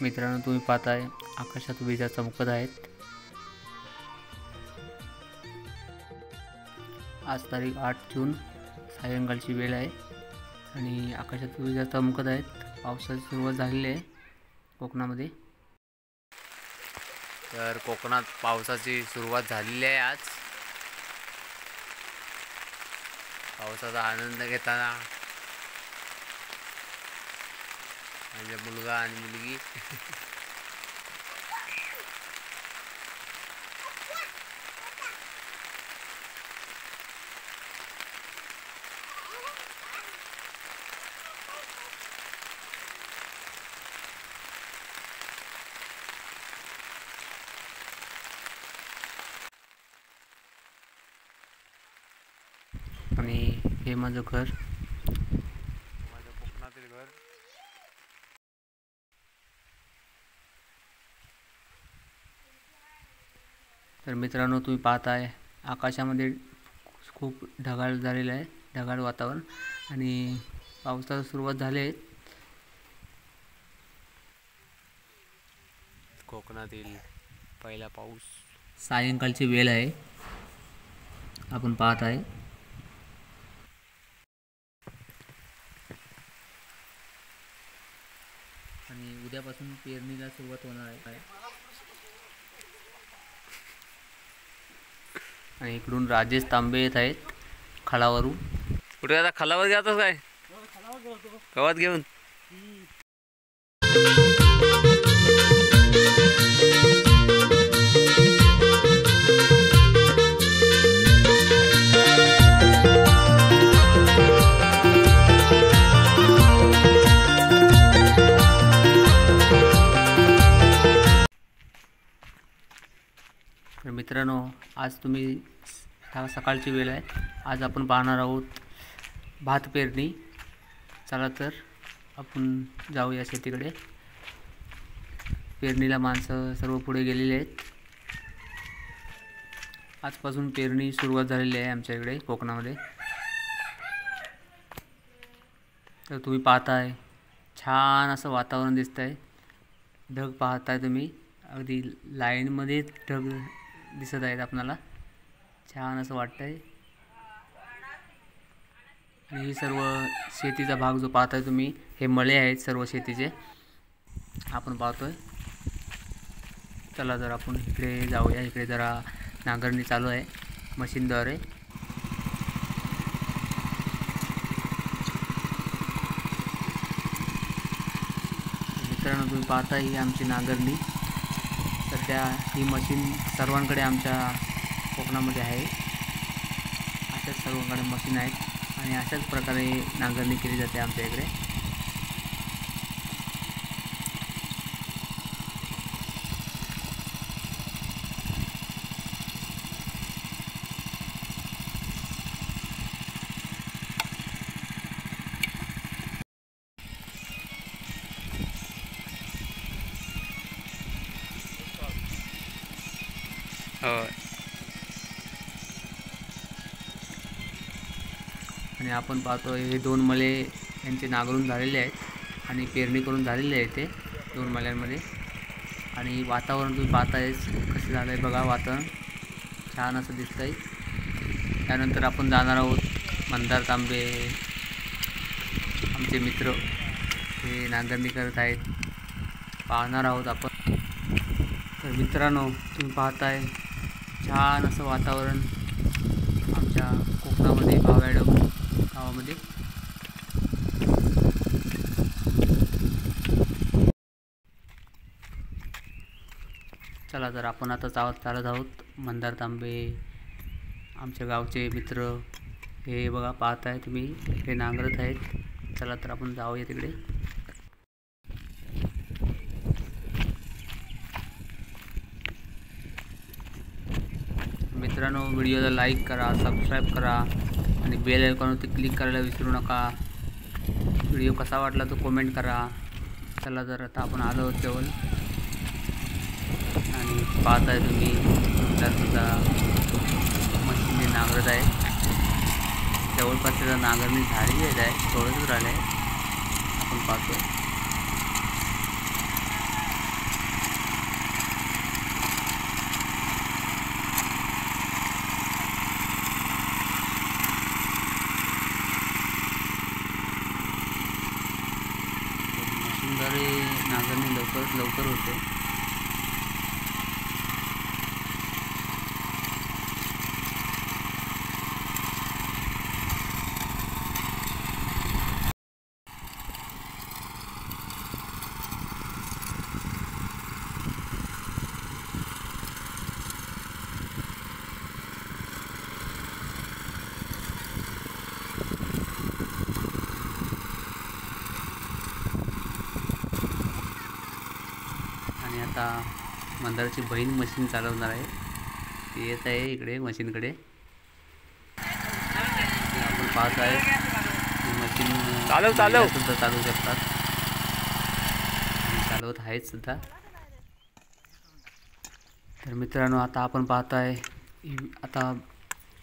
मित्रांनो तुम्ही पाहताय आकाशात विजा चमकत आहेत. आज तारीख आठ जून सायंकाळची वेळ आहे आणि आकाशात विजा चमकत आहेत पावसाची सुरुवात झालेली आहे कोकणामध्ये. तर कोकणात पावसाची सुरुवात झालेली आहे आज. पावसाचा आनंद घेताना माझा मुलगा आणि मुलगी आणि हे माझं घर माझं कोकणातील घर तर मित्रांनो तुम्ही पाहताय आकाशामध्ये खूप ढगाळ झालेलं आहे ढगाळ वातावरण. आणि पावसाला सुरुवात झाली आहे. कोकणातील पहिला पाऊस. सायंकाळची वेळ आहे. आपण पाहत आहे आणि उद्यापासून पेरणीला सुरुवात होणार आहे. आणि इकडून राजेश तांबे येत आहेत खालावरून. कुठे आता? खालावर जातोस काय? गवात घेऊन? आज तुम्ही सकाळची वेळ आहे. आज आपण पाहणार आहोत भात पेरणी. चला तर आपण जाऊया शेतीकडे. पेरणीला माणसं सर्व पुढे गेलेली आहेत. आजपासून पेरणी सुरुवात झालेली आहे आमच्या इकडे कोकणामध्ये. तर तुम्ही पाहताय छान असं वातावरण दिसतं आहे ढग पाहताय तुम्ही. अगदी लाईनमध्ये ढग दिसत आहेत आपणाला. छान असं वाटतं आहे आणि ही सर्व शेतीचा भाग जो पाहताय तुम्ही हे मळे आहेत सर्व शेतीचे. आपण पाहतोय. चला जर आपण इकडे जाऊया. इकडे जरा नांगरणी चालू आहे. मशीनद्वारे मित्रांनो तुम्ही पाहता ही आमची नांगरणी. सध्या ही मशीन सर्वांकडे आमच्या कोकणामध्ये आहे. अशाच सर्वांकडे मशीन आहेत आणि अशाच प्रकारे नांगरणी केली जाते आमच्या इकडे. आणि आपण पाहतो हे दोन मले यांचे नांगरून झालेले आहेत आणि पेरणी करून झालेले आहे ते दोन मल्यांमध्ये. आणि वातावरण तुम्ही पाहतायच कसं झालं आहे बघा वातावरण. छान असं दिसतं आहे त्यानंतर आपण जाणार आहोत मंदार तांबे. आमचे मित्र हे नांगरणी करत आहेत. पाहणार आहोत आपण. तर मित्रांनो तुम्ही पाहताय छान असं वातावरण आमच्या कोकणामध्ये भावाडो यामध्ये चला तर आपण आता चालत चालत आहोत. मंदार तांबे आमच्या गावचे मित्र हे बघा पाहत आहे तुम्ही. हे नांगरत आहेत. चला तर आपण जाऊया तिकडे. मित्रांनो व्हिडिओला लाईक करा सबस्क्राईब करा. आणि बेल आयकॉनवरती क्लिक करायला विसरू नका. व्हिडिओ कसा वाटला तो कमेंट करा. चला जर आता आपण आलो आहोत जवळ आणि पाहताय तुम्ही तर सुद्धा मशीनने नांगरत आहे. जवळपास त्याचा नांगरणी झालेली आहे. थोडंच राहिलं आहे आपण पाहतो प्रकारे नांगरणी लवकर लवकर होते आणि आता मंदाराची बहीण मशीन चालवणार आहे. ती येत आहे इकडे मशीनकडे. आपण पाहत आहे. मशीन चालव, चालव. सुद्धा चालवू शकतात. चालवत आहेत सुद्धा. तर मित्रांनो आता आपण पाहत आहे आता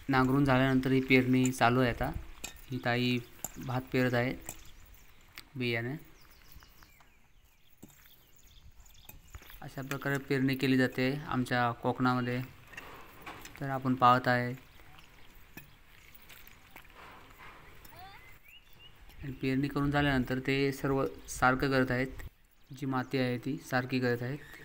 नांगरून झाल्यानंतर ही पेरणी चालू आहे आता. ही ताई भात पेरत आहेत बियाणे. अशा प्रकारे पेरणी केली जाते आमच्या कोकणामध्ये. तर आपण पाहत आहे. आणि पेरणी करून झाल्यानंतर ते सर्व सारखं करत आहेत. जी माती आहे ती सारखी करत आहेत.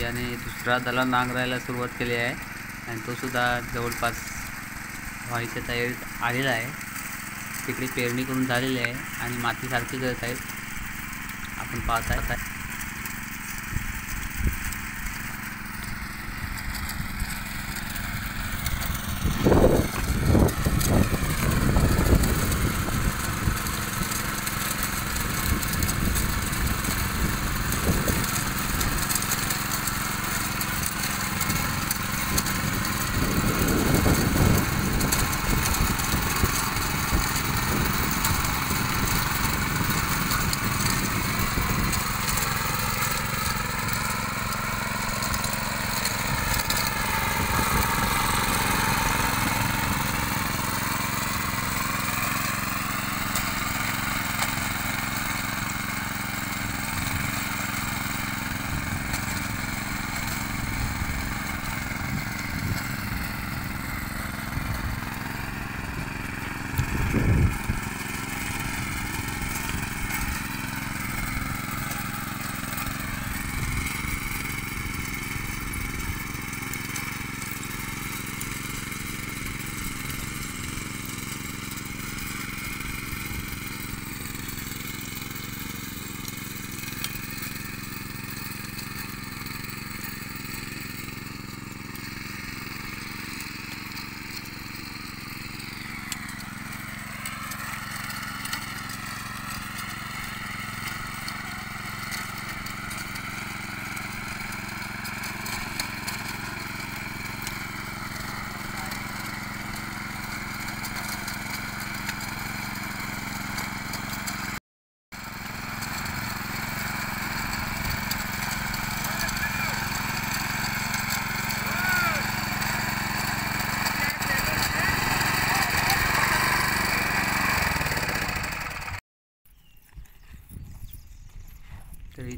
याने दुसरा त्याला नांगरायला सुरुवात केली आहे. आणि तोसुद्धा जवळपास व्हायच्या तयारीत आलेला आहे. तिकडे पेरणी करून झालेली आहे आणि माती सारखी करत आहेत. आपण पाहत आहे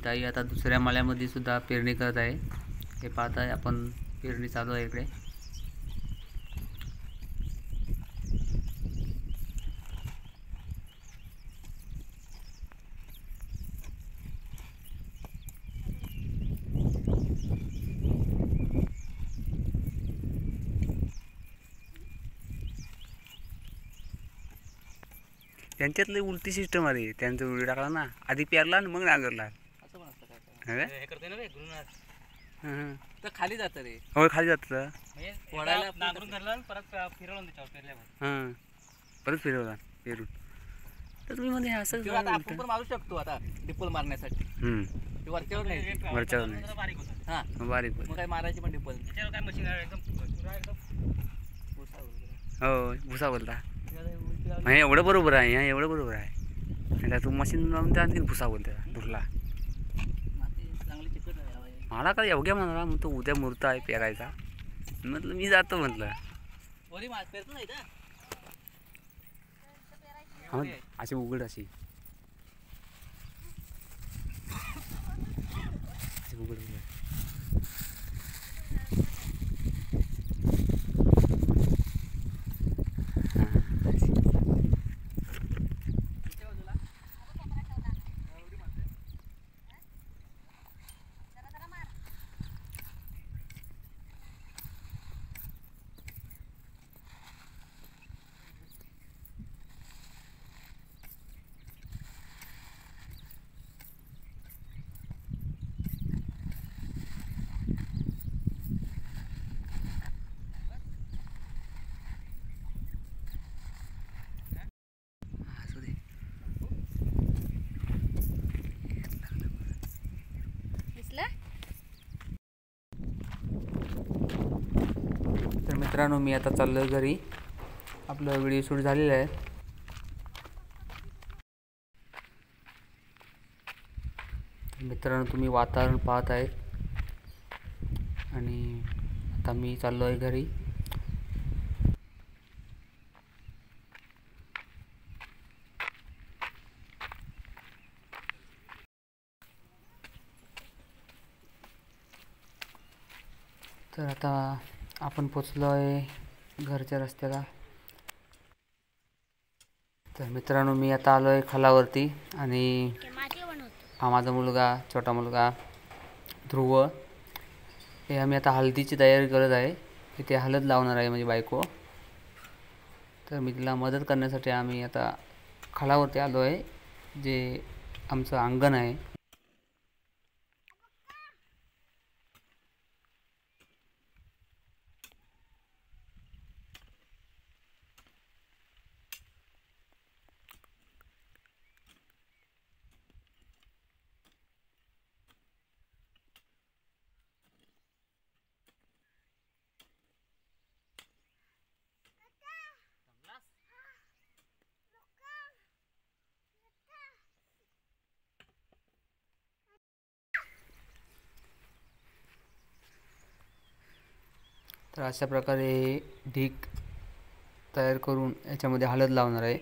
ताई आता दुसऱ्या मळ्यामध्ये सुद्धा पेरणी करत आहे. हे पाहताय आपण पेरणी चालू आहे इकडे. त्यांच्यातली उलटी सिस्टम आहे त्यांचा व्हिडिओ टाकला ना. आधी पेरला आणि मग नांगरला असं पण असतं काय हे? हे करते ना रे गुरुनाथ हं. तर खाली जातं रे. होय खाली जातं म्हणजे नांगरून धरलं परत फिरवलं त्याच्यावर पेरल्यावर. हां. परत फिरवला पेरून. तर तुम्ही हे असं किंवा आता आपण पण मारू शकतो आता डिपल मारण्यासाठी. हं. ते वरच्यावर नाही. हे वरच्यावर नाही. जरा बारीक होता. हा. मग बारीक मग बारीक. काय मारायची पण डिपल. त्याच्यावर काय मशीन आहे? एकदम पुरा एकदम हो भुसा बोलता. एवढं बरोबर आहे हा एवढं बरोबर आहे. तू मशीन लावून त्या आणखी भुसा बोलते भुसला चांगली चिकट आहे हवा आहे. मला काय एवढ्या म्हणाला मग तो उद्या मुहूर्त आहे पेरायचा. म्हटलं मी जातो म्हटलं. हा, अशी उघड अशी. उघड. मित्रांनो मी आता चाललो आहे घरी. आपलं व्हिडिओ शूट झालेलं आहे. मित्रांनो तुम्ही वातावरण पाहत आहे. आणि आता मी चाललो आहे घरी. तर आता आपण पोचलो आहे घरच्या रस्त्याला. तर मित्रांनो मी आता आलो आहे खालावरती आणि हा माझा मुलगा छोटा मुलगा ध्रुव. हे आम्ही आता हळदीची तयारी करत आहे. इथे हळद लावणार आहे म्हणजे बायको. तर मी तिला मदत करण्यासाठी आम्ही आता खालावरती आलो आहे जे आमचं अंगण आहे. तर अशा प्रकारे हे ढीक तयार करून याच्यामध्ये हळद लावणार आहे.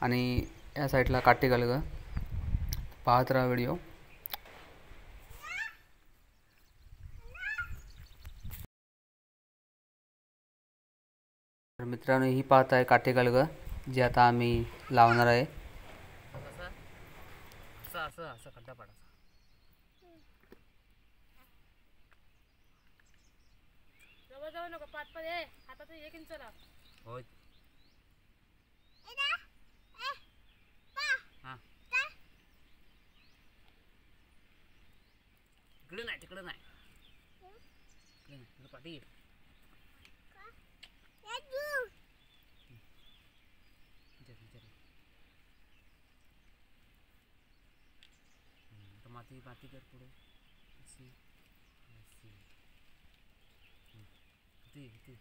आणि या साईडला काटे घालगं. पाहत राहा व्हिडिओ. तर मित्रांनो ही पाहत आहे काटे घालगं जे आता आम्ही लावणार आहे. असं असं असं खड्डा पाडायचा. जवळ जवळ नको पाच पाच ए हातात एक इंच लाव होय. हां. इकडे नाही तिकडे नाही. इकडे नाही इकडे पाठी. ये. इथे, इथे. हम्म, आता माती माती कर पुढे. अशी अशी इथे इथे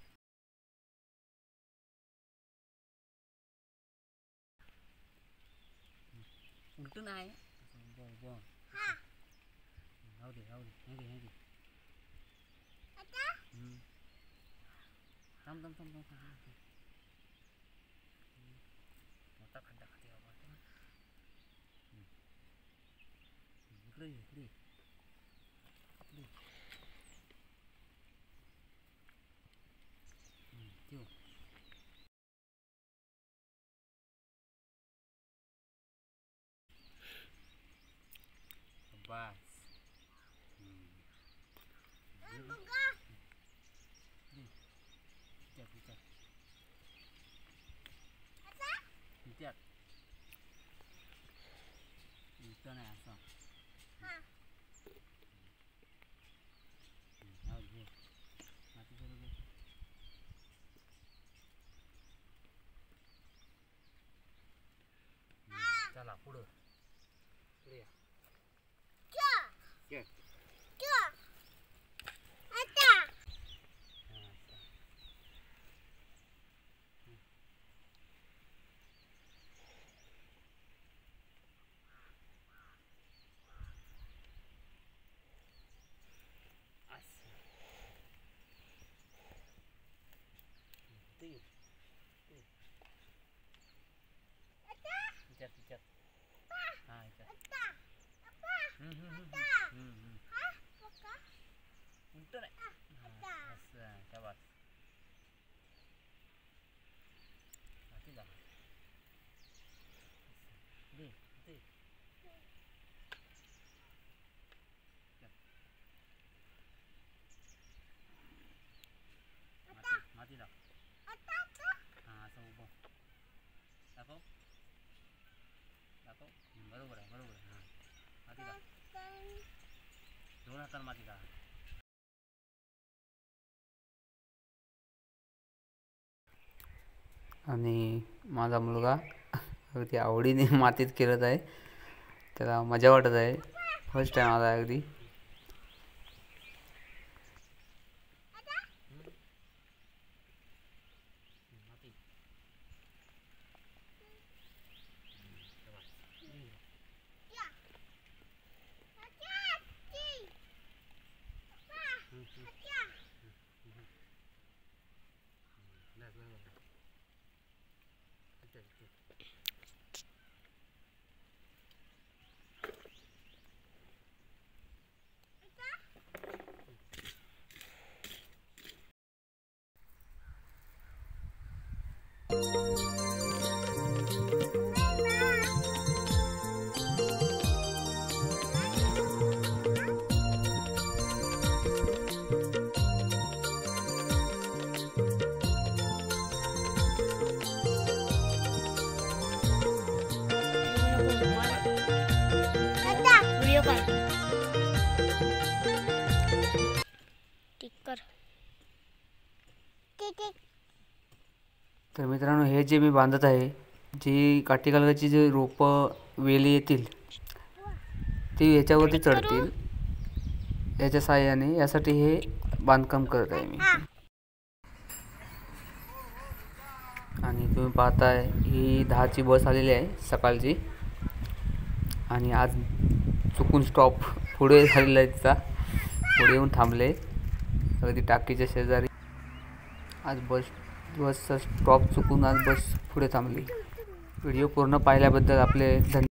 उलट नाही बघ बघ राहू दे राहू दे हे घे हे घे हम्म. थांब थांब थांब थांब थांब थांब. हम्म. मोठा खड्डा खाते बाबा आता. हम्म. हम्म, इकडे पुढे ये, पुढे ये. पुढे ये. हम्म, ठेव. बस हम्म. इत्यात, इत्यात. इत्यात. इथं नाही असं हम्म, जाऊ दे, घे. माती करू दे. हम्म, चला पुढं पुढे या खेळ. हा, अच्छा. असं. ते घे. ते. इच्यात, इच्यात. हा, इच्यात. हम्म, हम्म, हम्म, हम्म, हम्म, हम्म. उलटं नाही हा, असं शाबास हाती लाव. दे, दे. चल. माती माती लाव हां असं उभं दाखव दाखव बरोबर आहे बरोबर आहे. हां. माती लाव दोन हातानं माती लाव आणि माझा मुलगा अगदी आवडीने मातीत खेळत आहे. त्याला मजा वाटत आहे. फर्स्ट टाईम आला अगदी. तर मित्रांनो हे जे मी बांधत आहे जी काठी कालगाची जे रोपं वेली येतील ती याच्यावरती चढतील. याच्या साहाय्याने यासाठी हे बांधकाम करत आहे मी. आणि तुम्ही पाहताय ही दहाची बस आलेली आहे सकाळची. आणि आज चुकून स्टॉप पुढे झालेला आहे तिचा. पुढे येऊन थांबले. अगदी टाकीच्या शेजारी आज बस बसचा स्टॉप चुकून आज बस पुढे थांबली. व्हिडिओ पूर्ण पाहिल्याबद्दल आपले धन्य